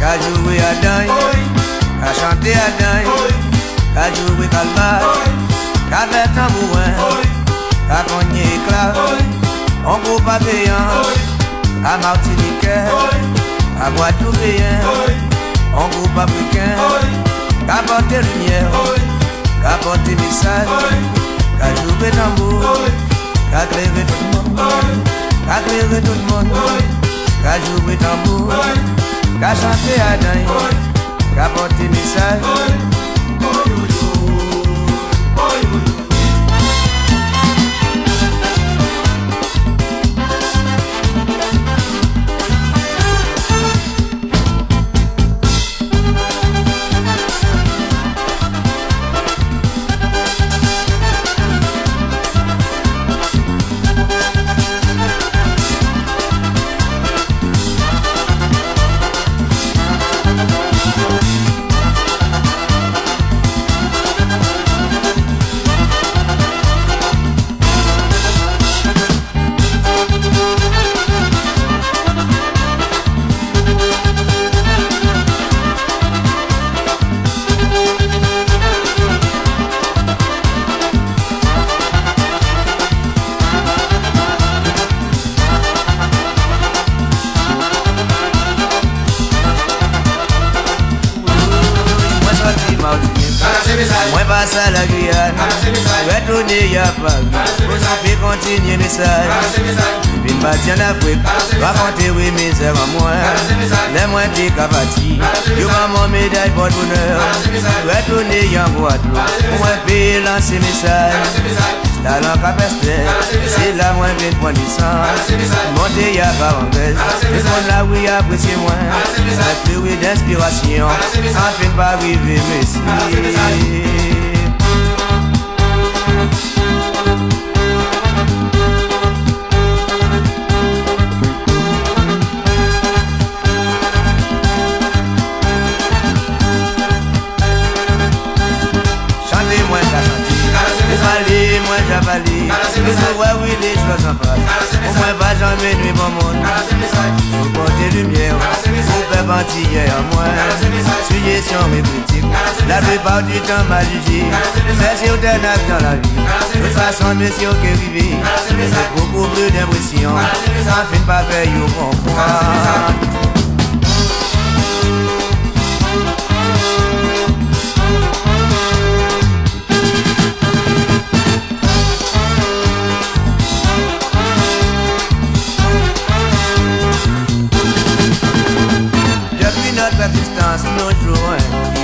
Ka jowe adan Ka chante adan e Ka jowe kalma Ka fè tambouan Ka konye klav An gro paveyan A martinike A boatouveyen An gro papriken Ka pote lumiè Ka pote misaj e Ka jowe tambou Ka kleve tout moun Ka kleve tout moun Ka jowe tambou ka chanté à dingue, ka message. Passe à la Guyane, retourner à Paris, puis continuer message. Vin bati en Afrique, raconter oui misère à moi. Les moins t'es capati, yo maman pour le bonheur. Retourner en Guadeloupe, moi payer lancer message. Talent capestel, c'est là moi vin prendre licence. Monter à Barangès, les gens là oui apprécier moi. Avec plus d'inspiration, enfin pas arriver Messi. Chantez parlé. Les ouvriers oui les choses en face. Au moins pas jamais nuit mon monde. Faut porter lumière, faut faire partie à moi. Suyez sur mes critiques, la plupart du temps m'a jugé. C'est sur des actes dans la vie. De toute façon, messieurs qui vivent, c'est beaucoup plus d'impression. Ça fait pas faire you comprendre. Depuis notre existence, nous jouons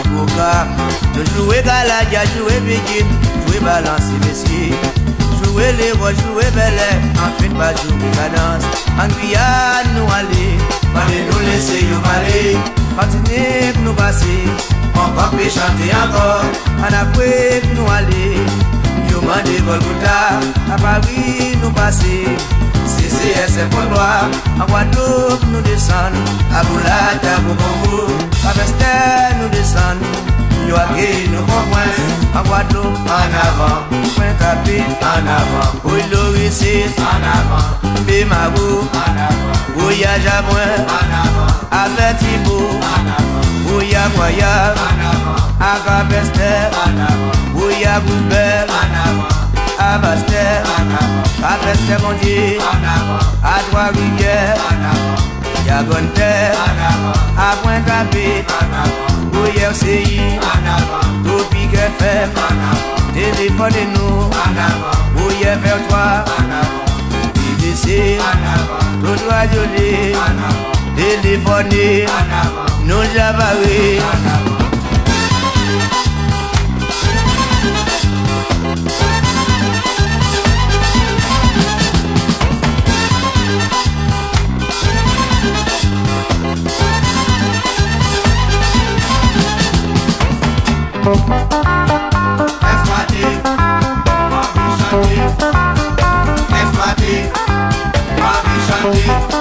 Iboka Nous jouons Galadia, jouer Begin, jouer Balance Messi Jouer les rois, jouer Bel Air, enfin pas jouer Cadence En Guyane, nous aller, allez nous laisser nous parler Continuer nous passer, encore peut chanter encore. En Afrique, nous aller Yo mandé Golgotha, à Paris, nous passer CCS est pour gloire, en Guadeloupe nous descendons, à Boulata, à Bobombo, à Vestel nous descendons, Yoagé nous comprenons, en Guadeloupe en avant, Pointe-à-Pitre en avant, Ouï-Loricis en avant, Bimagou en avant, Ouya Jamoin en avant, à Vertibo en avant, Ouya Goyave en avant, à Gabester en avant, Ouya Goulbert en avant, à Bastel, à Bastel Mondier, à Trois-Rivières, à Gonter, à Pointe-à-Pitre, au IRCI, Topic FM, téléphonez-nous, au IFR3, BBC, tout radio téléphonez, nous javarez. Exploité, ma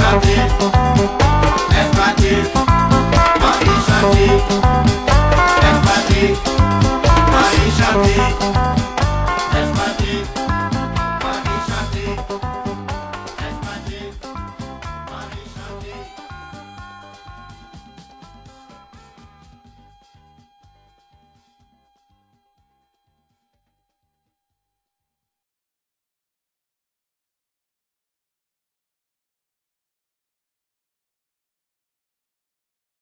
chanter, laisse-moi envie chanter, laisse-moi envie chanter.